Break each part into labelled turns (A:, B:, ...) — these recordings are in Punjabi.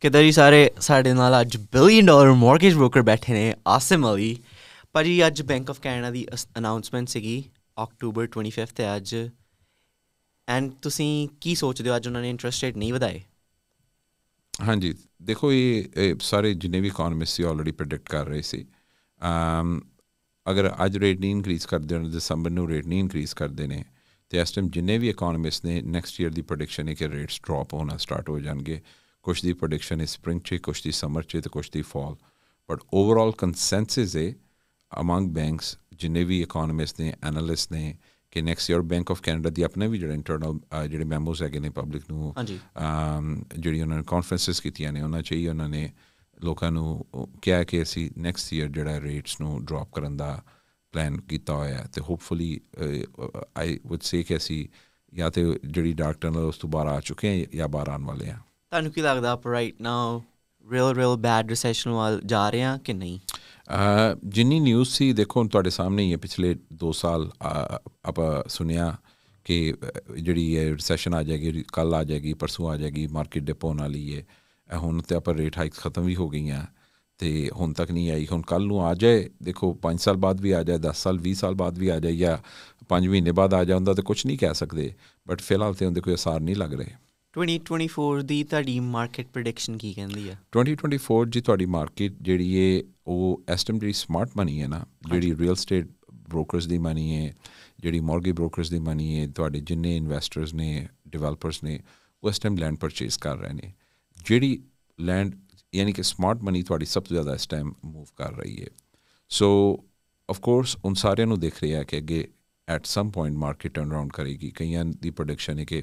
A: ਕਿਦਾਂ ਜੀ ਸਾਰੇ ਸਾਡੇ ਨਾਲ ਅੱਜ ਬਿਲੀਅਨ ਡਾਲਰ ਮਾਰਗੇਜ ਬ੍ਰੋਕਰ ਬੈਠੇ ਨੇ, ਆਸਿਮ ਅਲੀ। ਭਾਜੀ, ਅੱਜ ਬੈਂਕ ਆਫ ਕੈਨੇਡਾ ਦੀ ਅਨਾਉਂਸਮੈਂਟ ਸੀਗੀ ਅਕਤੂਬਰ 25th ਤੇ ਅੱਜ। ਐਂਡ ਤੁਸੀਂ ਕੀ ਸੋਚਦੇ ਹੋ ਅੱਜ ਉਹਨਾਂ ਨੇ ਇੰਟਰਸਟ ਰੇਟ ਨਹੀਂ ਵਧਾਏ?
B: ਹਾਂਜੀ, ਦੇਖੋ ਇਹ ਇਹ ਸਾਰੇ ਜਿੰਨੇ ਵੀ ਇਕਨੋਮਿਸਟ ਸੀ ਆਲਰੇਡੀ ਪ੍ਰੈਡਿਕਟ ਕਰ ਰਹੇ ਸੀ। ਅਮ, ਅਗਰ ਅੱਜ ਰੇਟ ਨਹੀਂ ਇਨਕਰੀਜ਼ ਕਰਦੇ ਨੇ ਦਸੰਬਰ ਨੂੰ ਰੇਟ ਨਹੀਂ ਇਨਕਰੀਜ਼ ਕਰਦੇ ਨੇ, ਤੇ ਇਸ ਟਾਈਮ ਜਿੰਨੇ ਵੀ ਇਕਨੋਮਿਸਟ ਨੇ ਨੈਕਸਟ ਈਅਰ ਦੀ ਪ੍ਰੈਡਿਕਸ਼ਨ ਹੈ ਕਿ ਰੇਟਸ ਡ੍ਰੌਪ ਹੋਣਾ ਸਟਾਰਟ ਹੋ ਜਾਣਗੇ। ਕੁਝ ਦੀ ਪ੍ਰੈਡਿਕਸ਼ਨ ਹੈ ਸਪ੍ਰਿੰਗ 'ਚ ਕੁਝ ਦੀ ਸਮਰ 'ਚ ਤੇ ਕੁਝ ਦੀ ਫਾਲ ਬਟ ਓਵਰਆਲ ਕੰਸੈਂਸਸ ਹੈ ਅਮੰਗ ਬੈਂਕਸ ਜਿੰਨੇ ਵੀ ਇਕਨੋਮਿਸਟ ਨੇ ਐਨਾਲਿਸਟ ਨੇ ਕਿ next year bank of Canada ਦੀ ਆਪਣੇ ਵੀ ਜਿਹੜੇ ਇੰਟਰਨਲ ਜਿਹੜੇ ਮੈਮੋਸ ਹੈਗੇ ਨੇ ਪਬਲਿਕ ਨੂੰ ਜਿਹੜੀ ਉਹਨਾਂ ਨੇ ਕਾਨਫਰੰਸਸ ਕੀਤੀਆਂ ਨੇ ਉਹਨਾਂ 'ਚ ਹੀ ਉਹਨਾਂ ਨੇ ਲੋਕਾਂ ਨੂੰ ਕਿਹਾ ਕਿ ਅਸੀਂ ਨੈਕਸਟ ਈਅਰ ਜਿਹੜਾ ਰੇਟਸ ਨੂੰ ਡ੍ਰੌਪ ਕਰਨ ਦਾ ਪਲਾਨ ਕੀਤਾ ਹੋਇਆ ਤੇ ਹੋਪਫੁਲੀ ਆਈ ਊਡ ਸੇ ਕਿ ਅਸੀਂ ਜਾਂ ਤੇ ਜਿਹੜੀ ਡਾਰਕ ਟਨਲ ਉਸ ਤੋਂ ਬਾਹਰ ਆ ਚੁੱਕੇ ਹਾਂ ਜਾਂ ਬਾਹਰ ਆਉਣ ਵਾਲੇ ਹਾਂ।
A: ਤੁਹਾਨੂੰ ਕੀ ਲੱਗਦਾ ਆਪ right now real real bad recession ਵੱਲ ਜਾ ਰਹੇ ਹਾਂ ਕਿ ਨਹੀਂ?
B: ਜਿੰਨੀ ਨਿਊਜ਼ ਸੀ, ਦੇਖੋ ਤੁਹਾਡੇ ਸਾਹਮਣੇ ਹੀ ਹੈ, ਪਿਛਲੇ 2 ਸਾਲ ਆਪਾਂ ਸੁਣਿਆ ਕਿ ਜਿਹੜੀ ਹੈ ਰੈਸੈਸ਼ਨ ਆ ਜਾਏਗੀ ਕੱਲ ਆ ਜਾਏਗੀ, ਪਰਸੋਂ ਆ ਜਾਏਗੀ ਮਾਰਕੀਟ ਡਿਪ ਹੋਣ ਵਾਲੀ ਹੈ। ਹੁਣ ਤੇ ਆਪਾਂ ਰੇਟ ਹਾਈਕ ਖਤਮ ਵੀ ਹੋ ਗਈਆਂ, ਤੇ ਹੁਣ ਤੱਕ ਨਹੀਂ ਆਈ। ਹੁਣ ਕੱਲ ਨੂੰ ਆ ਜਾਏ, ਦੇਖੋ 5 ਸਾਲ ਬਾਅਦ ਵੀ ਆ ਜਾਏ 10 ਸਾਲ 20 ਸਾਲ ਬਾਅਦ ਵੀ ਆ ਜਾਏ ਜਾਂ 5 ਮਹੀਨੇ ਬਾਅਦ ਆ ਜਾਂਦਾ ਤੇ ਕੁਝ ਨਹੀਂ ਕਹਿ ਸਕਦੇ। ਬਟ ਫਿਲਹਾਲ ਤੇ ਉਹਦੇ ਕੋਈ ਅਸਰ ਨਹੀਂ ਲੱਗ ਰਹੇ।
A: 2024 ਦੀ ਤੁਹਾਡੀ ਮਾਰਕੀਟ ਪ੍ਰੈਡਿਕਸ਼ਨ ਕੀ ਕਹਿੰਦੀ ਆ?
B: 2024 ਜੀ ਤੁਹਾਡੀ ਮਾਰਕੀਟ ਜਿਹੜੀ ਹੈ ਉਹ ਐਸਟਮ ਜਿਹੜੀ ਸਮਾਰਟ ਮਨੀ ਹੈ ਨਾ ਜਿਹੜੀ ਰੀਅਲ ਸਟੇਟ ਬ੍ਰੋਕਰਸ ਦੀ ਮਨੀ ਹੈ ਜਿਹੜੀ ਮਾਰਗੇਜ ਬ੍ਰੋਕਰਸ ਦੀ ਮਨੀ ਹੈ ਤੁਹਾਡੇ ਜਿੰਨੇ ਇਨਵੈਸਟਰਸ ਨੇ ਡਿਵੈਲਪਰਸ ਨੇ ਉਹ ਇਸ ਟਾਈਮ ਲੈਂਡ ਪਰਚੇਸ ਕਰ ਰਹੇ ਨੇ। ਜਿਹੜੀ ਲੈਂਡ ਯਾਨੀ ਕਿ ਸਮਾਰਟ ਮਨੀ ਤੁਹਾਡੀ ਸਭ ਤੋਂ ਜ਼ਿਆਦਾ ਇਸ ਟਾਈਮ ਮੂਵ ਕਰ ਰਹੀ ਹੈ ਸੋ ਆਫ ਕੋਰਸ ਉਨ ਸਾਰਿਆਂ ਨੂੰ ਦੇਖ ਰਿਹਾ ਕਿ ਅੱਗੇ at some point market turn around ਕਰੇਗੀ। ਕਈਆਂ ਦੀ ਪ੍ਰੈਡਿਕਸ਼ਨ ਹੈ ਕਿ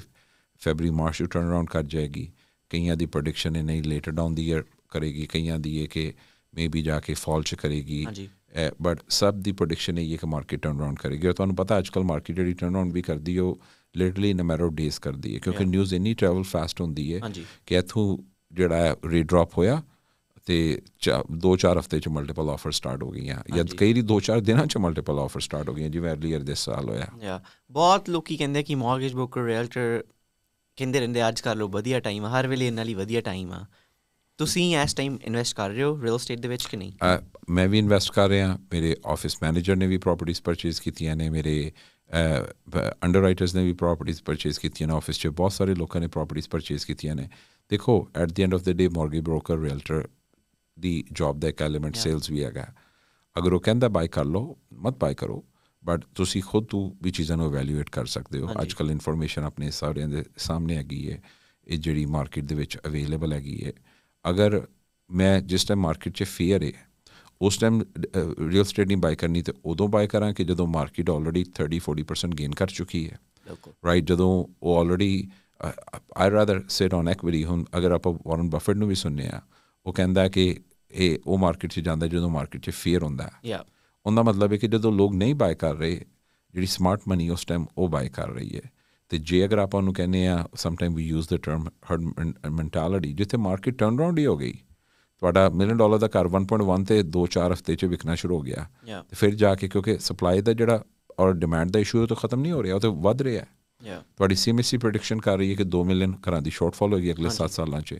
B: ਫੈਬਰੀ ਮਾਰਚ ਨੂੰ ਟਰਨ ਅਰਾਊਂਡ ਕਰ ਜਾਏਗੀ। ਕਈਆਂ ਦੀ ਪ੍ਰੈਡਿਕਸ਼ਨ ਹੈ ਨਹੀਂ ਲੇਟਰ ਡਾਊਨ ਦੀ ਈਅਰ ਕਰੇਗੀ ਕਈਆਂ ਦੀ ਹੈ ਕਿ ਮੇਬੀ ਜਾ ਕੇ ਫਾਲ ਚ ਕਰੇਗੀ।
A: ਹਾਂਜੀ।
B: ਬਟ ਸਭ ਦੀ ਪ੍ਰੈਡਿਕਸ਼ਨ ਹੈ ਕਿ ਮਾਰਕੀਟ ਟਰਨ ਅਰਾਊਂਡ ਕਰੇਗੀ। ਔਰ ਤੁਹਾਨੂੰ ਪਤਾ ਅੱਜਕੱਲ ਮਾਰਕੀਟ ਜਿਹੜੀ ਟਰਨ ਅਰਾਊਂਡ ਵੀ ਕਰਦੀ ਉਹ literally in a matter of days ਕਰਦੀ ਹੈ। ਕਿਉਂਕਿ ਨਿਊਜ਼ ਇੰਨੀ ਟਰੈਵਲ ਫਾਸਟ ਹੁੰਦੀ ਹੈ ਕਿ ਇਥੋਂ ਜਿਹੜਾ ਰੀ ਡ੍ਰੌਪ ਹੋਇਆ ਤੇ 2-4 ਹਫ਼ਤੇ ਚ ਮਲਟੀਪਲ ਆਫਰ ਸਟਾਰਟ ਹੋ ਗਈਆਂ। ਜਾਂ ਕਈ ਦੀ 2-4 ਦਿਨਾਂ ਚ ਮਲਟੀਪਲ ਆਫਰ ਸਟਾਰਟ ਹੋ ਗਈਆਂ ਜਿਵੇਂ ਅਰਲੀਅਰ ਦਿਸ ਸਾਲ ਹੋਇਆ।
A: ਯਾ ਬਹੁਤ ਲੋਕੀ ਕਹਿੰਦੇ ਕਿ ਮਾਰਗੇਜ ਬ੍ਰੋਕਰ ਰੀਅਲਟਰ ਕਹਿੰਦੇ ਰਹਿੰਦੇ ਅੱਜ ਕੱਲ੍ਹ ਲੋ ਵਧੀਆ ਟਾਈਮ ਆ ਹਰ ਵੇਲੇ ਇਹਨਾਂ ਲਈ ਵਧੀਆ ਟਾਈਮ ਆ। ਤੁਸੀਂ ਇਸ ਟਾਈਮ ਇਨਵੈਸਟ ਕਰ ਰਹੇ ਹੋ ਰੀਅਲ ਏਸਟੇਟ ਦੇ ਵਿੱਚ ਕਿ ਨਹੀਂ?
B: ਮੈਂ ਵੀ ਇਨਵੈਸਟ ਕਰ ਰਿਹਾ ਮੇਰੇ ਆਫਿਸ ਮੈਨੇਜਰ ਨੇ ਵੀ ਪ੍ਰਾਪਰਟੀਆਂ ਪਰਚੇਸ ਕੀਤੀਆਂ ਨੇ ਮੇਰੇ ਅੰਡਰਰਾਈਟਰਸ ਨੇ ਵੀ ਪ੍ਰਾਪਰਟੀਆਂ ਪਰਚੇਸ ਕੀਤੀਆਂ ਨੇ ਆਫਿਸ 'ਚ ਬਹੁਤ ਸਾਰੇ ਲੋਕਾਂ ਨੇ ਪ੍ਰਾਪਰਟੀਆਂ ਪਰਚੇਸ ਕੀਤੀਆਂ ਨੇ। ਦੇਖੋ at the end of the day mortgage broker realtor the job ਦਾ ਇੱਕ ਐਲੀਮੈਂਟ ਸੇਲਸ ਵੀ ਹੈਗਾ। ਅਗਰ ਉਹ ਕਹਿੰਦਾ ਬਾਈ ਕਰ ਲਓ ਮਤ ਬਾਈ ਕਰੋ। ਬਟ ਤੁਸੀਂ ਖੁਦ ਤੋਂ ਵੀ ਚੀਜ਼ਾਂ ਨੂੰ ਇਵੈਲੂਏਟ ਕਰ ਸਕਦੇ ਹੋ। ਅੱਜ ਕੱਲ ਇਨਫੋਰਮੇਸ਼ਨ ਆਪਣੇ ਸਾਰਿਆਂ ਦੇ ਸਾਹਮਣੇ ਹੈਗੀ ਹੈ ਇਹ ਜਿਹੜੀ ਮਾਰਕੀਟ ਦੇ ਵਿੱਚ ਅਵੇਲੇਬਲ ਹੈਗੀ ਹੈ ਅਗਰ ਮੈਂ ਜਿਸ ਟਾਈਮ ਮਾਰਕੀਟ 'ਚ ਫੇਅਰ ਹੈ ਉਸ ਟਾਈਮ ਰੀਅਲ ਏਸਟੇਟ ਨਹੀਂ ਬਾਈ ਕਰਨੀ ਤੇ ਉਦੋਂ ਬਾਈ ਕਰਾਂ ਕਿ ਜਦੋਂ ਮਾਰਕੀਟ ਆਲਰੇਡੀ 30 40% ਗੇਨ ਕਰ ਚੁੱਕੀ ਹੈ ਰਾਈਟ ਜਦੋਂ ਉਹ already I rather sit on equity ਹੁਣ ਅਗਰ ਆਪਾਂ ਵਾਰਨ ਬਫਟ ਨੂੰ ਵੀ ਸੁਣਨੇ ਆ ਉਹ ਕਹਿੰਦਾ ਕਿ ਇਹ ਉਹ ਮਾਰਕੀਟ 'ਚ ਜਾਂਦਾ ਜਦੋਂ ਮਾਰਕੀਟ 'ਚ ਫੇਅਰ ਹੁੰਦਾ।
A: ਯਾ
B: ਉਹਦਾ ਮਤਲਬ ਹੈ ਕਿ ਜਦੋਂ ਲੋਕ ਨਹੀਂ ਬਾਈ ਕਰ ਰਹੇ ਜਿਹੜੀ ਸਮਾਰਟ ਮਨੀ ਉਸ ਟਾਈਮ ਉਹ ਬਾਈ ਕਰ ਰਹੀ ਹੈ। ਤੇ ਜੇ ਅਗਰ ਆਪਾਂ ਉਹਨੂੰ ਕਹਿੰਦੇ ਆ some time we use the term herd mentality ਜਿੱਥੇ ਮਾਰਕੀਟ ਟਰਨ ਅਰਾਊਂਡ ਹੀ ਹੋ ਗਈ। ਤੁਹਾਡਾ ਮਿਲੀਅਨ ਡਾਲਰ ਦਾ ਘਰ 1.1 ਤੇ 2-4 ਹਫ਼ਤੇ 'ਚ ਵਿਕਣਾ ਸ਼ੁਰੂ ਹੋ ਗਿਆ। ਤੇ ਫਿਰ ਜਾ ਕੇ ਕਿਉਂਕਿ ਸਪਲਾਈ ਦਾ ਜਿਹੜਾ ਔਰ ਡਿਮਾਂਡ ਦਾ ਇਸ਼ੂ ਤਾਂ ਖਤਮ ਨਹੀਂ ਹੋ ਰਿਹਾ ਉਹ ਤਾਂ ਵੱਧ ਰਿਹਾ
A: ਯਾ
B: ਤੁਹਾਡੀ ਸੀਐਮਸੀ ਪ੍ਰੈਡਿਕਸ਼ਨ ਕਰ ਰਹੀ ਹੈ ਕਿ 2 ਮਿਲੀਅਨ ਘਰਾਂ ਦੀ ਸ਼ਾਰਟਫਾਲ ਹੋਏਗੀ ਅਗਲੇ 7 ਸਾਲਾਂ 'ਚ।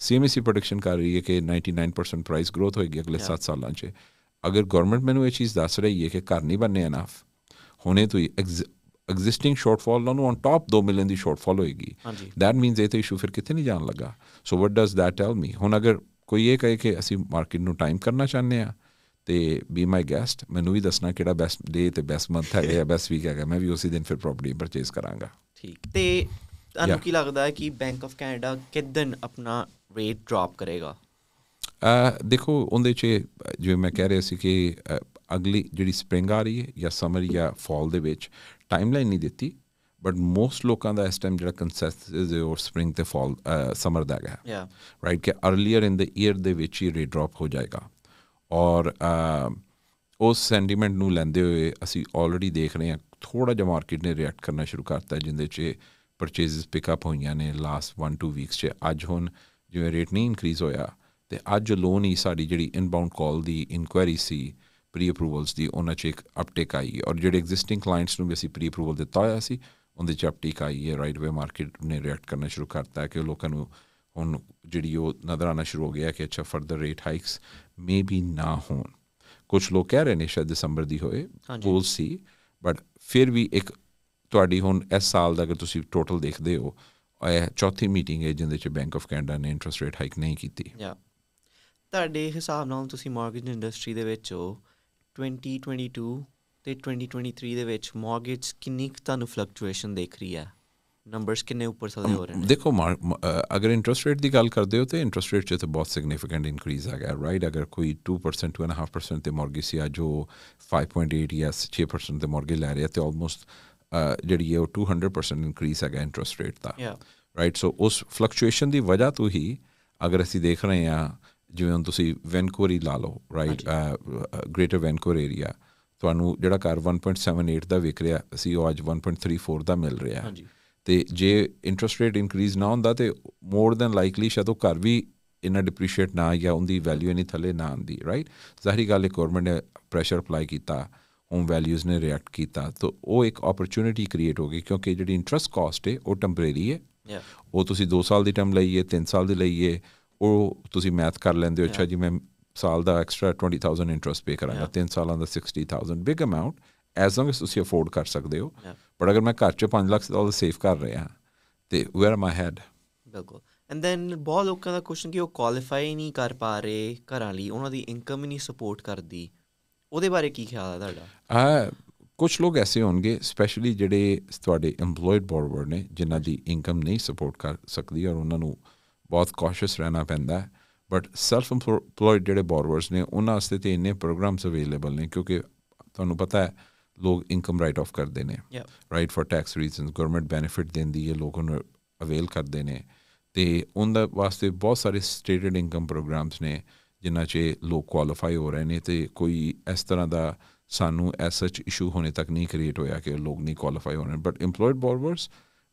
B: ਸੀਐਮਸੀ ਪ੍ਰੈਡਿਕਸ਼ਨ ਕਰ ਰਹੀ ਹੈ ਕਿ 99% ਪ੍ਰਾਈਸ ਗਰੋਥ ਹੋਏਗੀ ਅਗਲੇ 7 ਸਾਲਾਂ 'ਚ। ਅਗਰ ਗਵਰਨਮੈਂਟ ਮੈਨੂੰ ਇਹ ਚੀਜ਼ ਦੱਸ ਰਹੀ ਹੈ ਕਿ ਘਰ ਨਹੀਂ ਬਣਨੇ ਇਨਫ ਹੁਣੇ ਤੋਂ ਹੀ ਐਗਜ਼ਿਸਟਿੰਗ ਸ਼ਾਰਟਫਾਲ ਨੂੰ ਔਨ ਟਾਪ 2 ਮਿਲੀਅਨ ਦੀ ਸ਼ਾਰਟਫਾਲ ਹੋਏਗੀ। ਦੈਟ ਮੀਨਸ ਇਹ ਤਾਂ ਇਸ਼ੂ ਫਿਰ ਕਿੱਥੇ ਨਹੀਂ ਜਾਣ ਲੱਗਾ। So what does that tell me ਹੁਣ ਅਗਰ ਕੋਈ ਇਹ ਕਹੇ ਕਿ ਅਸੀਂ ਮਾਰਕੀਟ ਨੂੰ ਟਾਈਮ ਕਰਨਾ ਚਾਹੁੰਦੇ ਆ ਤੇ ਬੀ ਮਾਈ ਗੈਸਟ ਮੈਨੂੰ ਵੀ ਦੱਸਣਾ ਕਿਹੜਾ ਬੈਸਟ ਡੇ ਤੇ ਬੈਸਟ ਮੰਥ ਹੈਗਾ ਜਾਂ ਬੈਸਟ ਵੀਕ ਹੈਗਾ ਮੈਂ ਵੀ ਉਸੇ ਦਿਨ ਫਿਰ ਪ੍ਰਾਪਰਟੀ ਪਰਚੇਸ ਕਰਾਂਗਾ।
A: ਠੀਕ। ਤੇ ਤੁਹਾਨੂੰ ਕੀ ਲੱਗਦਾ ਹੈ ਕਿ ਬੈਂਕ ਆਫ ਕੈਨੇਡਾ ਕਿਦਨ ਆਪਣਾ ਰੇਟ ਡ੍ਰੌਪ ਕਰੇਗਾ?
B: ਦੇਖੋ ਉਹਦੇ 'ਚ ਜਿਵੇਂ ਮੈਂ ਕਹਿ ਰਿਹਾ ਸੀ ਕਿ ਅਗਲੀ ਜਿਹੜੀ ਸਪ੍ਰਿੰਗ ਆ ਰਹੀ ਹੈ ਜਾਂ ਸਮਰ ਜਾਂ ਫਾਲ ਦੇ ਵਿੱਚ ਟਾਈਮਲਾਈਨ ਨਹੀਂ ਦਿੱਤੀ ਬਟ ਮੋਸਟ ਲੋਕਾਂ ਦਾ ਇਸ ਟਾਈਮ ਜਿਹੜਾ ਕੰਸੈਂਸਸ ਹੈ ਉਹ ਸਪ੍ਰਿੰਗ ਤੇ ਫਾਲ ਸਮਰ ਦਾ
A: ਯਾ
B: ਰਾਈਟ ਕਿ ਅਰਲੀਅਰ ਇਨ ਦ ਈਅਰ ਦੇ ਵਿੱਚ ਹੀ ਰੇਟ ਡ੍ਰੌਪ ਹੋ ਜਾਏਗਾ। ਔਰ ਉਸ ਸੈਂਟੀਮੈਂਟ ਨੂੰ ਲੈਂਦੇ ਹੋਏ ਅਸੀਂ ਆਲਰੇਡੀ ਦੇਖ ਰਹੇ ਹਾਂ ਥੋੜਾ ਜਿਹਾ ਮਾਰਕੀਟ ਨੇ ਰਿਐਕਟ ਕਰਨਾ ਸ਼ੁਰੂ ਕਰਤਾ ਜਿੰਦੇ 'ਚ ਪਰਚੇਜ਼ਸ ਪਿਕ ਅਪ ਹੋਈਆਂ ਨੇ ਲਾਸਟ 1 2 ਵੀਕਸ 'ਚ। ਅੱਜ ਹੁਣ ਜਿਵੇਂ ਰੇਟ ਨਹੀਂ ਇਨਕਰੀਜ਼ ਹੋਇਆ ਤੇ ਅੱਜ ਲੋਨ ਹੀ ਸਾਡੀ ਜਿਹੜੀ ਇਨਬਾਉਂਡ ਕਾਲ ਦੀ ਇਨਕੁਆਇਰੀ ਸੀ ਪ੍ਰੀ ਅਪਰੂਵਲਸ ਦੀ ਉਹਨਾਂ 'ਚ ਇੱਕ ਅਪਟੇਕ ਆਈ ਔਰ ਜਿਹੜੇ ਐਗਜ਼ਿਸਟਿੰਗ ਕਲਾਇੰਟਸ ਨੂੰ ਵੀ ਅਸੀਂ ਪ੍ਰੀ ਅਪਰੂਵਲ ਦਿੱਤਾ ਹੋਇਆ ਸੀ ਉਹਦੇ 'ਚ ਅਪਟੇਕ ਆਈ ਹੈ। ਰਾਈਟ ਵੇ ਮਾਰਕੀਟ ਨੇ ਰਿਐਕਟ ਕਰਨਾ ਸ਼ੁਰੂ ਕਰਤਾ ਹੈ ਕਿ ਲੋਕਾਂ ਨੂੰ ਹੁਣ ਜਿਹੜੀ ਉਹ ਨਜ਼ਰ ਆਉਣਾ ਸ਼ੁਰੂ ਹੋ ਗਿਆ ਕਿ ਅੱਛਾ further rate hikes maybe ਨਾ ਹੋਣ। ਕੁਝ ਲੋਕ ਕਹਿ ਰਹੇ ਨੇ ਸ਼ਾਇਦ ਦਸੰਬਰ ਦੀ ਹੋਏ। ਵੀਲ ਸੀ ਬਟ ਫਿਰ ਵੀ ਇੱਕ ਤੁਹਾਡੀ ਹੁਣ ਇਸ ਸਾਲ ਦਾ ਅਗਰ ਤੁਸੀਂ ਟੋਟਲ ਦੇਖਦੇ ਹੋ ਇਹ ਚੌਥੀ ਮੀਟਿੰਗ ਹੈ ਜਿਹਦੇ ਚ ਬੈਂਕ ਆਫ ਕੈਨੇਡਾ ਨੇ ਇੰਟਰਸਟ ਰੇਟ ਹਾਈਕ ਨਹੀਂ ਕੀਤੀ।
A: ਯਾ ਤੁਹਾਡੇ ਹਿਸਾਬ ਨਾਲ ਤੁਸੀਂ ਮਾਰਗੇਜ ਇੰਡਸਟਰੀ ਦੇ ਵਿੱਚ ਹੋ 2022 ਤੇ 2023 ਦੇ ਵਿੱਚ ਮਾਰਗੇਜ ਕਿੰਨੀ ਕੁ ਤੁਹਾਨੂੰ ਫਲਕਚੁਏਸ਼ਨ ਦੇਖ ਰਹੀ ਹੈ? ਨੰਬਰਸ ਕਿੰਨੇ ਉੱਪਰ ਥੱਲੇ ਹੋ ਰਹੇ ਨੇ?
B: ਦੇਖੋ ਅਗਰ ਇੰਟਰਸਟ ਰੇਟ ਦੀ ਗੱਲ ਕਰਦੇ ਹੋ ਤੇ ਇੰਟਰਸਟ ਰੇਟ 'ਚ ਤਾਂ ਬਹੁਤ ਸਿਗਨੀਫੀਕੈਂਟ ਇਨਕਰੀਜ਼ ਆ ਗਿਆ ਰਾਈਟ ਅਗਰ ਕੋਈ 2% 2.5% ਤੇ ਮਾਰਗੇਜ ਸੀ ਅੱਜ ਉਹ 5.8 ਜਾਂ 6% ਤੇ ਮਾਰਗੇਜ ਲੈ ਰਿਹਾ ਤੇ ਆਲਮੋਸਟ ਜਿਹੜੀ ਹੈ ਉਹ 200% ਇਨਕਰੀਜ਼ ਹੈਗਾ ਇੰਟਰਸਟ ਰੇਟ ਦਾ ਰਾਈਟ ਸੋ ਉਸ ਫਲਕਚੁਏਸ਼ਨ ਦੀ ਵਜ੍ਹਾ ਤੋਂ ਹੀ ਅਗਰ ਅਸੀਂ ਦੇਖ ਰਹੇ ਹਾਂ ਜਿਵੇਂ ਹੁਣ ਤੁਸੀਂ ਵੈਨਕੂਵਰ ਹੀ ਲਾ ਲਓ ਰਾਈਟ ਗ੍ਰੇਟਰ ਵੈਨਕੂਵਰ ਏਰੀਆ ਤੁਹਾਨੂੰ ਜਿਹੜਾ ਕਰ 1.78 ਦਾ ਵਿਕ ਰਿਹਾ ਅਸੀਂ ਉਹ ਅੱਜ 1.34 ਦਾ ਮਿਲ ਰਿਹਾ।
A: ਹਾਂਜੀ।
B: ਤੇ ਜੇ ਇੰਟਰਸਟ ਰੇਟ ਇਨਕਰੀਜ਼ ਨਾ ਹੁੰਦਾ ਤੇ ਮੋਰ ਦੈਨ ਲਾਈਕਲੀ ਸ਼ਾਇਦ ਉਹ ਘਰ ਵੀ ਇਨਾ ਡਿਪਰੀਸ਼ੀਏਟ ਨਾ ਜਾਂ ਉਹਦੀ ਵੈਲਿਊ ਇਨੀ ਥੱਲੇ ਨਾ ਆਂਦੀ ਰਾਈਟ ਜ਼ਾਹਰੀ ਗੱਲ ਇੱਕ ਗਵਰਨਮੈਂਟ ਨੇ ਪ੍ਰੈਸ਼ਰ ਅਪਲਾਈ ਕੀਤਾ ਹੋਮ ਵੈਲਿਊਜ਼ ਨੇ ਰਿਐਕਟ ਕੀਤਾ ਤਾਂ ਉਹ ਇੱਕ ਓਪਰਚੁਨਿਟੀ ਕ੍ਰੀਏਟ ਹੋ ਗਈ ਕਿਉਂਕਿ ਜਿਹੜੀ ਇੰਟਰਸਟ ਕਾਸਟ ਹੈ ਉਹ ਟੈਂਪਰੇਰੀ ਹੈ ਉਹ ਤੁਸੀਂ 2 ਸਾਲ ਦੀ ਟਰਮ ਲਈਏ 3 ਸਾਲ ਦੀ ਲਈਏ ਉਹ ਤੁਸੀਂ ਮੈਥ ਕਰ ਲੈਂਦੇ ਹੋ ਅੱਛਾ ਜੀ ਮੈਂ ਸਾਲ ਦਾ ਐਕਸਟਰਾ 20000 ਇੰਟਰਸਟ ਪੇ ਕਰਾਂਗਾ. 3 ਸਾਲਾਂ ਦਾ 60000 big amount as long as ਤੁਸੀਂ ਅਫੋਰਡ ਕਰ ਸਕਦੇ ਹੋ. ਪਰ ਅਗਰ ਮੈਂ ਘਰ 'ਚ 5 ਲੱਖ ਡਾਲਰ ਸੇਵ ਕਰ ਰਿਹਾ ਤੇ ਵੇਅਰ ਮਾਈ ਹੈਡ
A: ਬਿਲਕੁਲ। ਐਂਡ ਦੈਨ ਬਹੁਤ ਲੋਕਾਂ ਦਾ ਕੁਐਸਚਨ ਕਿ ਉਹ ਕੁਆਲੀਫਾਈ ਨਹੀਂ ਕਰ ਪਾ ਰਹੇ ਘਰਾਂ ਲਈ ਉਹਨਾਂ ਦੀ ਇਨਕਮ ਹੀ ਨਹੀਂ ਸਪੋਰਟ ਕਰਦੀ। ਉਹਦੇ ਬਾਰੇ ਕੀ ਖਿਆਲ ਹੈ ਤੁਹਾਡਾ?
B: ਆ ਕੁਝ ਲੋਕ ਐਸੇ ਹੋਣਗੇ ਸਪੈਸ਼ਲੀ ਜਿਹੜੇ ਤੁਹਾਡੇ EMPLOYED ਬੋਰਵਰ ਨੇ ਜਿਨ੍ਹਾਂ ਦੀ ਇਨਕਮ ਨਹੀਂ ਸਪੋਰਟ ਕਰ ਸਕਦੀ ਔਰ ਉਹਨਾਂ ਨੂੰ ਬਹੁਤ ਕੌਸ਼ੀਅਸ ਰਹਿਣਾ ਪੈਂਦਾ ਹੈ। ਬਟ ਸੈਲਫ EMPLOYED ਜਿਹੜੇ ਬੋਰਵਰਸ ਨੇ ਉਹਨਾਂ ਵਾਸਤੇ ਤੇ ਇੰਨੇ ਪ੍ਰੋਗਰਾਮਸ ਅਵੇਲੇਬਲ ਨੇ ਕਿਉਂਕਿ ਤੁਹਾਨੂੰ ਪਤਾ ਹੈ ਲੋਕ ਇਨਕਮ ਰਾਈਟ ਆਫ ਕਰਦੇ ਨੇ। Write for tax reasons government benefit ਦਿੰਦੀ ਹੈ ਲੋਕਾਂ ਨੂੰ ਅਵੇਲ ਕਰਦੇ ਨੇ। ਤੇ ਉਹਦਾ ਵਾਸਤੇ ਬਹੁਤ ਸਾਰੇ ਸਟੇਟਡ ਇਨਕਮ ਪ੍ਰੋਗਰਾਮਸ ਨੇ ਜਿਨ੍ਹਾਂ 'ਚ ਲੋਕ ਕੁਆਲੀਫਾਈ ਹੋ ਰਹੇ ਨੇ ਤੇ ਕੋਈ ਇਸ ਤਰ੍ਹਾਂ ਦਾ ਸਾਨੂੰ ਐਸ ਸੱਚ ਇਸ਼ੂ ਹੋਣੇ ਤੱਕ ਨਹੀਂ ਕ੍ਰੀਏਟ ਹੋਇਆ ਕਿ ਲੋਕ ਨਹੀਂ ਕੁਆਲੀਫਾਈ ਹੋ ਰਹੇ but EMPLOYED borrowers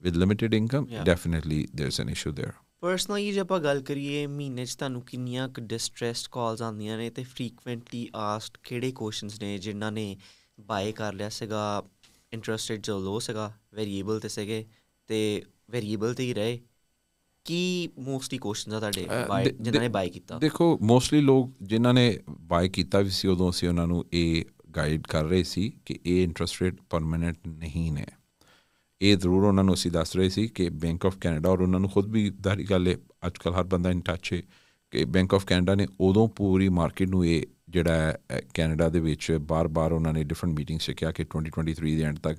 B: with limited income
A: Yeah.
B: definitely there's an issue there
A: personally ਜੇ ਆਪਾਂ ਗੱਲ ਕਰੀਏ ਮਹੀਨੇ 'ਚ ਤੁਹਾਨੂੰ ਕਿੰਨੀਆਂ ਕੁ ਡਿਸਟ੍ਰੈਸਡ ਕਾਲਸ ਆਉਂਦੀਆਂ ਨੇ ਤੇ ਫ੍ਰੀਕੁਐਂਟਲੀ ਆਸਕਡ ਕਿਹੜੇ ਕੁਐਸਚਨਸ ਨੇ ਜਿਨ੍ਹਾਂ ਨੇ ਬਾਏ ਕਰ ਲਿਆ ਸੀਗਾ ਇੰਟਰਸਟ ਰੇਟ ਜੋ ਲੋ ਸੀਗਾ ਵੇਰੀਏਬਲ ਤੇ ਸੀਗੇ ਤੇ ਵੇਰੀਏਬਲ ਤੇ ਹੀ ਰਹੇ। ਕੀ ਮੋਸਟਲੀ ਕੁਐਸਚਨਸ ਆ ਤੁਹਾਡੇ
B: ਦੇ-
A: ਜਿਨ੍ਹਾਂ ਨੇ ਬਾਏ ਕੀਤਾ?
B: ਦੇਖੋ ਮੋਸਟਲੀ ਲੋਕ ਜਿਨ੍ਹਾਂ ਨੇ ਬਾਈ ਕੀਤਾ ਵੀ ਸੀ ਉਦੋਂ ਅਸੀਂ ਉਹਨਾਂ ਨੂੰ ਇਹ ਗਾਈਡ ਕਰ ਰਹੇ ਸੀ ਕਿ ਇਹ ਇੰਟਰਸਟ ਰੇਟ ਪਰਮਨੈਂਟ ਨਹੀਂ ਨੇ। ਇਹ ਜ਼ਰੂਰ ਉਹਨਾਂ ਨੂੰ ਅਸੀਂ ਦੱਸ ਰਹੇ ਸੀ ਕਿ ਬੈਂਕ ਆਫ ਕੈਨੇਡਾ ਔਰ ਉਹਨਾਂ ਨੂੰ ਖੁਦ ਵੀ ਦਾਰੀ ਗੱਲ ਹੈ ਅੱਜ ਕੱਲ੍ਹ ਹਰ ਬੰਦਾ ਇਨ ਟੱਚ ਹੈ ਕਿ ਬੈਂਕ ਆਫ ਕੈਨੇਡਾ ਨੇ ਉਦੋਂ ਪੂਰੀ ਮਾਰਕੀਟ ਨੂੰ ਇਹ ਜਿਹੜਾ ਹੈ, ਕੈਨੇਡਾ ਦੇ ਵਿੱਚ ਬਾਰ-ਬਾਰ ਉਹਨਾਂ ਨੇ ਡਿਫਰੈਂਟ ਮੀਟਿੰਗਸ 'ਚ ਕਿਹਾ ਕਿ 2023 ਦੇ ਐਂਡ ਤੱਕ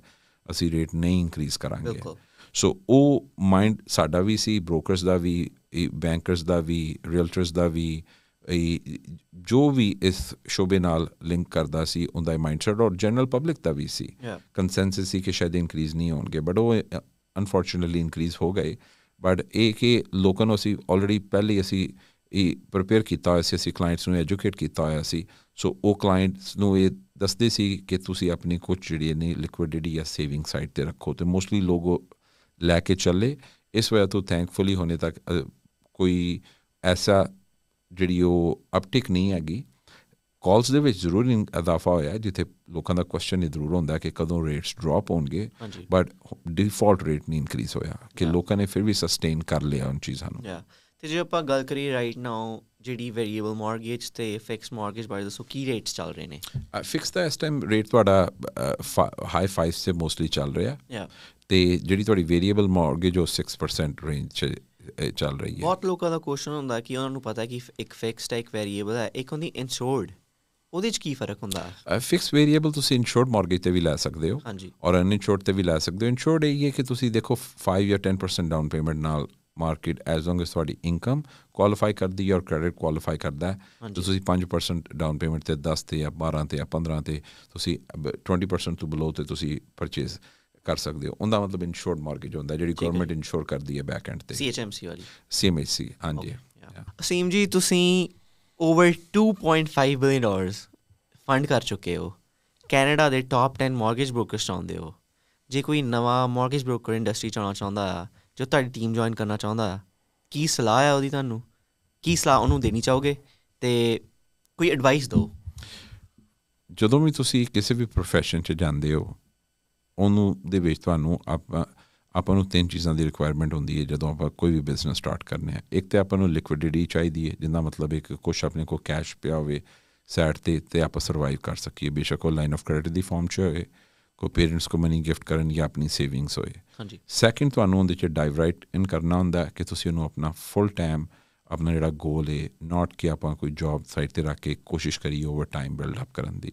B: ਅਸੀਂ ਰੇਟ ਨਹੀਂ ਇਨਕਰੀਜ਼ ਕਰਾਂਗੇ। ਸੋ ਉਹ ਮਾਈਂਡ ਸਾਡਾ ਵੀ ਸੀ ਬ੍ਰੋਕਰਸ ਦਾ ਵੀ ਬੈਂਕਰਸ ਦਾ ਵੀ ਰੀਅਲਟਰਸ ਦਾ ਵੀ ਜੋ ਵੀ ਇਸ ਸ਼ੋਬੇ ਨਾਲ ਲਿੰਕ ਕਰਦਾ ਸੀ ਉਹਦਾ ਮਾਈਂਡਸੈਟ ਔਰ ਜਨਰਲ ਪਬਲਿਕ ਦਾ ਵੀ ਸੀ। ਕੰਸੈਂਸਸ ਸੀ ਕਿ ਸ਼ਾਇਦ ਇਨਕਰੀਜ਼ ਨਹੀਂ ਹੋਣਗੇ ਬਟ ਉਹ ਅਨਫੋਰਚੂਨਟਲੀ ਇਨਕਰੀਜ਼ ਹੋ ਗਏ। ਬਟ ਇਹ ਕਿ ਲੋਕਾਂ ਨੂੰ ਅਸੀਂ ਆਲਰੇਡੀ ਪਹਿਲੇ ਅਸੀਂ ਇਹ ਪ੍ਰਪੇਅਰ ਕੀਤਾ ਹੋਇਆ ਸੀ ਅਸੀਂ ਕਲਾਇੰਟਸ ਨੂੰ ਐਜੂਕੇਟ ਕੀਤਾ ਹੋਇਆ ਸੀ। ਸੋ ਉਹ ਕਲਾਇੰਟਸ ਨੂੰ ਇਹ ਦੱਸਦੇ ਸੀ ਕਿ ਤੁਸੀਂ ਆਪਣੀ ਕੁਝ ਜਿਹੜੀ ਨੇ ਲਿਕੁਇਡਿਟੀ ਜਾਂ ਸੇਵਿੰਗ ਸਾਈਡ ਤੇ ਰੱਖੋ ਤੇ ਮੋਸਟਲੀ ਲੋਗੋ ਲੈ ਕੇ ਚੱਲੇ। ਇਸ ਵਜ੍ਹਾ ਤੋਂ ਥੈਂਕਫੁਲੀ ਹੋਣੇ ਤੱਕ ਕੋਈ ਐਸਾ ਜਿਹੜੀ ਉਹ ਅਪਟਿਕ ਨਹੀਂ ਹੈਗੀ। ਕਾਲਸ ਦੇ ਵਿੱਚ ਜ਼ਰੂਰ ਇਜ਼ਾਫਾ ਹੋਇਆ ਜਿੱਥੇ ਲੋਕਾਂ ਦਾ ਕੁਐਸਚਨ ਇਹ ਜ਼ਰੂਰ ਹੁੰਦਾ ਕਿ ਕਦੋਂ ਰੇਟਸ ਡ੍ਰੌਪ ਹੋਣਗੇ ਬਟ ਡਿਫਾਲਟ ਰੇਟ ਨਹੀਂ ਇਨਕਰੀਜ਼ ਹੋਇਆ ਕਿ. ਲੋਕਾਂ ਨੇ ਫਿਰ ਵੀ ਸਸਟੇਨ ਕਰ ਲਿਆ ਉਹਨਾਂ ਚੀਜ਼ਾਂ ਨੂੰ
A: ਤੇ ਜੇ ਆਪਾਂ ਗੱਲ ਕਰੀਏ ਰਾਈਟ ਨਾਓ ਜਿਹੜੀ ਵੇਰੀਏਬਲ ਮਾਰਗੇਜ ਤੇ ਫਿਕਸ ਮਾਰਗੇਜ ਬਾਰੇ ਦੱਸੋ ਕੀ ਰੇਟਸ ਚੱਲ ਰਹੇ ਨੇ?
B: ਫਿਕਸ ਦਾ ਇਸ ਟਾਈਮ ਰੇਟ ਤੁਹਾਡਾ ਹਾਈ 5 ਸੇ ਮੋਸਟਲੀ ਚੱਲ ਰਿਹਾ। ਤੇ ਜਿਹੜੀ ਤੁਹਾਡੀ ਵੇਰੀਏਬਲ ਮਾਰਗੇਜ ਉਹ 6% ਰੇਂਜ 'ਚ ਚੱਲ ਰਹੀ ਹੈ।
A: ਬਹੁਤ ਲੋਕਾਂ ਦਾ ਕੁਐਸਚਨ ਹੁੰਦਾ ਕਿ ਉਹਨਾਂ ਨੂੰ ਪਤਾ ਕਿ ਇੱਕ ਫਿਕਸਡ ਹੈ ਇੱਕ ਵੇਰੀਏਬਲ ਹੈ ਇੱਕ ਹੁੰਦੀ ਇੰਸ਼ੋਰਡ ਉਹਦੇ 'ਚ ਕੀ ਫ਼ਰਕ ਹੁੰਦਾ? ਹੈ
B: ਫਿਕਸ ਵੇਰੀਏਬਲ ਤੁਸੀਂ ਇਨਸ਼ੋਰਡ ਮਾਰਗੇਜ ਤੇ ਵੀ ਲੈ ਸਕਦੇ ਹੋ
A: ਹਾਂਜੀ।
B: ਔਰ ਅਨਇਨਸ਼ੋਰਡ ਤੇ ਵੀ ਲੈ ਸਕਦੇ ਹੋ। ਇਨਸ਼ੋਰਡ ਇਹ ਹੈ ਕਿ ਤੁਸੀਂ ਦੇਖੋ 5 ਜਾਂ 10% ਡਾਊਨ ਪੇਮੈਂਟ ਨਾਲ ਮਾਰਕੀਟ ਐਜ਼ ਲੌਂਗ ਐਸ ਤੁਹਾਡੀ ਇਨਕਮ ਕੁਆਲੀਫਾਈ ਕਰਦੀ ਹੈ ਔਰ ਕ੍ਰੈਡਿਟ ਕੁਆਲੀਫਾਈ ਕਰਦਾ ਹੈ। ਤੁਸੀਂ 5% ਡਾਊਨ ਪੇਮੈਂਟ ਤੇ 10 ਤੇ ਜਾਂ 12 ਤੇ ਜਾਂ 15 ਤੇ ਤੁਸੀਂ ਅਬ 20% ਤੋਂ ਬਿਲੋ ਤੇ ਤੁਸੀਂ ਪਰਚੇਸ ਕਰ ਸਕਦੇ ਹੋ। ਉਹਦਾ ਮਤਲਬ ਇਨਸ਼ੋਰਡ ਮਾਰਗੇਜ ਹੁੰਦਾ ਹੈ, ਜਿਹੜੀ
A: ਹੈ
B: ਗਵਰਨਮੈਂਟ ਇਨਸ਼ੋਰ ਕਰਦੀ ਹੈ ਬੈਕ ਐਂਡ ਤੇ।
A: CHMC ਵਾਲੀ।
B: ਸੀਐਮਐਸਸੀ ਹਾਂਜੀ.
A: ਅਸੀਮ ਜੀ ਤੁਸੀਂ ਓਵਰ 2.5 ਬਿਲੀਅਨ ਡਾਲਰਸ ਫੰਡ ਕਰ ਚੁੱਕੇ ਹੋ। ਕੈਨੇਡਾ ਦੇ ਟਾਪ 10 ਮਾਰਗੇਜ ਬ੍ਰੋਕਰਸ ਚਾਹੁੰਦੇ ਹੋ। ਜੇ ਕੋਈ ਨਵਾਂ ਮਾਰਗੇਜ ਬ੍ਰੋਕਰ ਇੰਡਸਟਰੀ ਚ ਆਉਣਾ ਚਾਹੁੰਦਾ ਆ ਜੋ ਤੁਹਾਡੀ ਟੀਮ ਜੁਆਇਨ ਕਰਨਾ ਚਾਹੁੰਦਾ ਕੀ ਸਲਾਹ ਆ ਉਹਦੀ ਤੁਹਾਨੂੰ? ਕੀ ਸਲਾਹ ਉਹਨੂੰ ਦੇਣੀ ਚਾਹੋਗੇ? ਤੇ ਕੋਈ ਐਡਵਾਈਸ ਦਿਓ।
B: ਜਦੋਂ ਵੀ ਤੁਸੀਂ ਕਿਸੇ ਵੀ profession 'ਚ ਜਾਂਦੇ ਹੋ ਉਹਨੂੰ ਦੇ ਵਿੱਚ ਤੁਹਾਨੂੰ ਆਪਾਂ ਆਪਾਂ ਨੂੰ ਤਿੰਨ ਚੀਜ਼ਾਂ ਦੀ ਰਿਕੁਆਇਰਮੈਂਟ ਹੁੰਦੀ ਹੈ ਜਦੋਂ ਆਪਾਂ ਕੋਈ ਵੀ ਬਿਜ਼ਨਸ ਸਟਾਰਟ ਕਰਨੇ ਆ। ਇੱਕ ਤੇ ਆਪਾਂ ਨੂੰ ਲਿਕੁਇਡਿਟੀ ਚਾਹੀਦੀ ਹੈ ਜਿੰਦਾ ਮਤਲਬ ਇੱਕ ਕੁਛ ਆਪਣੇ ਕੋਲ ਕੈਸ਼ ਪਿਆ ਹੋਵੇ ਸਾਈਡ ਤੇ ਤੇ ਆਪਾਂ ਸਰਵਾਈਵ ਕਰ ਸਕੀਏ। ਬੇਸ਼ੱਕ ਉਹ ਲਾਈਨ ਆਫ ਕ੍ਰੈਡਿਟ ਦੀ ਫਾਰਮ 'ਚ ਹੋਵੇ ਕੋ ਪੇਰੈਂਟਸ ਕੋ ਮਨੀ ਗਿਫਟ ਕਰਨ ਜਾਂ ਆਪਣੀ ਸੇਵਿੰਗਸ ਹੋਏ।
A: ਹਾਂਜੀ।
B: ਸੈਕਿੰਡ ਤੁਹਾਨੂੰ ਉਹਦੇ 'ਚ ਡਾਈਵ ਰਾਈਟ ਇਨ ਕਰਨਾ ਹੁੰਦਾ ਕਿ ਤੁਸੀਂ ਉਹਨੂੰ ਆਪਣਾ ਫੁੱਲ ਟਾਈਮ ਆਪਣਾ ਜਿਹੜਾ ਗੋਲ ਹੈ ਨਾਟ ਕਿ ਆਪਾਂ ਕੋਈ ਜੌਬ ਸਾਈਟ ਤੇ ਰੱਖ ਕੇ ਕੋਸ਼ਿਸ਼ ਕਰੀਏ ਓਵਰ ਟਾਈਮ ਬਿਲਡ ਅਪ ਕਰਨ ਦੀ।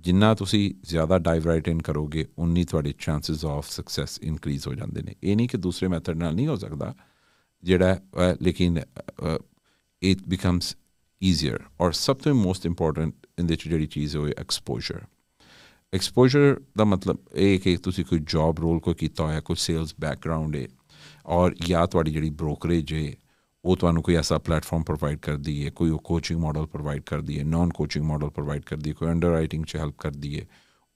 B: ਜਿੰਨਾ ਤੁਸੀਂ ਜ਼ਿਆਦਾ ਡਾਈਵ ਕਰੋਗੇ, ਉਨੀ ਤੁਹਾਡੇ ਚਾਂਸਸ ਆਫ ਸਕਸੈਸ ਇਨਕਰੀਜ਼ ਹੋ ਜਾਂਦੇ ਨੇ। ਇਹ ਨਹੀਂ ਕਿ ਦੂਸਰੇ ਮੈਥਡ ਨਾਲ ਨਹੀਂ ਹੋ ਸਕਦਾ, ਜਿਹੜਾ ਲੇਕਿਨ ਇਟ ਬਿਕਮਸ ਈਜ਼ੀਅਰ ਔਰ ਸਭ ਤੋਂ ਮੋਸਟ ਇੰਪੋਰਟੈਂਟ ਇਹਦੇ 'ਚ ਜਿਹੜੀ ਚੀਜ਼ ਹੋਏ ਐਕਸਪੋਜ਼ਰ ਐਕਸਪੋਜ਼ਰ ਦਾ ਮਤਲਬ ਇਹ ਕਿ ਤੁਸੀਂ ਕੋਈ ਜੌਬ ਰੋਲ ਕੋਈ ਕੀਤਾ ਹੋਇਆ, ਕੋਈ ਸੇਲਸ ਬੈਕਗ੍ਰਾਉਂਡ ਹੈ ਔਰ ਜਾਂ ਤੁਹਾਡੀ ਜਿਹੜੀ ਬ੍ਰੋਕਰੇਜ ਹੈ ਉਹ ਤੁਹਾਨੂੰ ਕੋਈ ਐਸਾ ਪਲੇਟਫਾਰਮ ਪ੍ਰੋਵਾਈਡ ਕਰਦੀ ਹੈ ਕੋਈ ਉਹ ਕੋਚਿੰਗ ਮਾਡਲ ਪ੍ਰੋਵਾਈਡ ਕਰਦੀ ਹੈ ਨਾਨ ਕੋਚਿੰਗ ਮਾਡਲ ਪ੍ਰੋਵਾਈਡ ਕਰਦੀ ਹੈ ਕੋਈ ਅੰਡਰਰਾਈਟਿੰਗ 'ਚ ਹੈਲਪ ਕਰਦੀ ਹੈ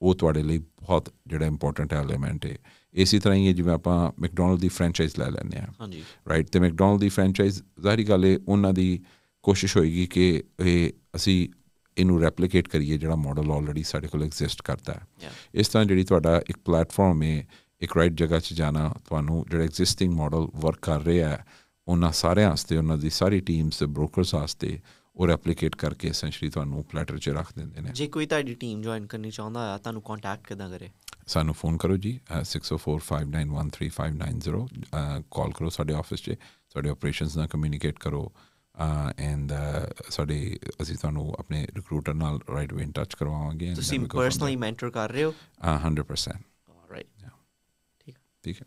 B: ਉਹ ਤੁਹਾਡੇ ਲਈ ਬਹੁਤ ਜਿਹੜਾ ਇੰਪੋਰਟੈਂਟ ਐਲੀਮੈਂਟ ਹੈ ਇਸੇ ਤਰ੍ਹਾਂ ਹੀ ਹੈ ਜਿਵੇਂ ਆਪਾਂ ਮੈਕਡੋਨਲਡ ਦੀ ਫਰੈਂਚਾਈਜ਼ ਲੈ ਲੈਂਦੇ ਹਾਂ
A: ਹਾਂਜੀ
B: ਰਾਈਟ ਤੇ ਮੈਕਡੋਨਲਡ ਦੀ ਫਰੈਂਚਾਈਜ਼ ਜ਼ਾਹਰੀ ਗੱਲ ਹੈ ਉਹਨਾਂ ਦੀ ਕੋਸ਼ਿਸ਼ ਹੋਏਗੀ ਕਿ ਇਹ ਅਸੀਂ ਇਹਨੂੰ ਰੈਪਲੀਕੇਟ ਕਰੀਏ ਜਿਹੜਾ ਮਾਡਲ ਆਲਰੇਡੀ ਸਾਡੇ ਕੋਲ ਐਗਜ਼ਿਸਟ ਕਰਦਾ ਹੈ. ਇਸ ਤਰ੍ਹਾਂ ਜਿਹੜੀ ਤੁਹਾਡਾ ਇੱਕ ਪਲੇਟਫਾਰਮ ਹੈ ਇੱਕ ਰਾਈਟ ਜਗ੍ਹਾ 'ਚ ਜਾਣਾ ਤੁਹਾਨੂੰ ਜਿਹੜਾ ਐਗਜ਼ਿਸਟਿੰਗ ਮਾਡਲ ਵਰਕ ਕਰ ਰਿਹਾ ਹੈ ਉਹਨਾਂ ਸਾਰਿਆਂ ਵਾਸਤੇ ਉਹਨਾਂ ਦੀ ਸਾਰੀ ਟੀਮਸ ਤੇ ਬ੍ਰੋਕਰਸ ਵਾਸਤੇ ਉਹ ਰੈਪਲੀਕੇਟ ਕਰਕੇ ਐਸੈਂਸ਼ਲੀ ਤੁਹਾਨੂੰ ਪਲੇਟਰ 'ਚ ਰੱਖ ਦਿੰਦੇ ਨੇ।
A: ਜੇ ਕੋਈ ਤੁਹਾਡੀ ਟੀਮ ਜੁਆਇਨ ਕਰਨੀ ਚਾਹੁੰਦਾ ਆ ਤੁਹਾਨੂੰ ਕੰਟੈਕਟ ਕਿਦਾਂ ਕਰੇ?
B: ਸਾਨੂੰ ਫੋਨ ਕਰੋ ਜੀ uh, 6045913590 ਕਾਲ ਕਰੋ ਸਾਡੇ ਆਫਿਸ 'ਚ ਸਾਡੇ ਆਪਰੇਸ਼ਨਸ ਨਾਲ ਕਮਿਊਨੀਕੇਟ ਕਰੋ ਐਂਡ ਸਾਡੇ ਅਸੀਂ ਤੁਹਾਨੂੰ ਆਪਣੇ ਰਿਕਰੂਟਰ ਨਾਲ ਰਾਈਟ ਵੇ ਇਨ ਟੱਚ ਕਰਵਾਵਾਂਗੇ
A: ਤੁਸੀਂ ਪਰਸਨਲੀ ਮੈਂਟਰ ਕਰ ਰਹੇ ਹੋ?
B: there. Uh, 100%
A: ਆਲਰਾਈਟ ਠੀਕ
B: ਠੀਕ ਹੈ.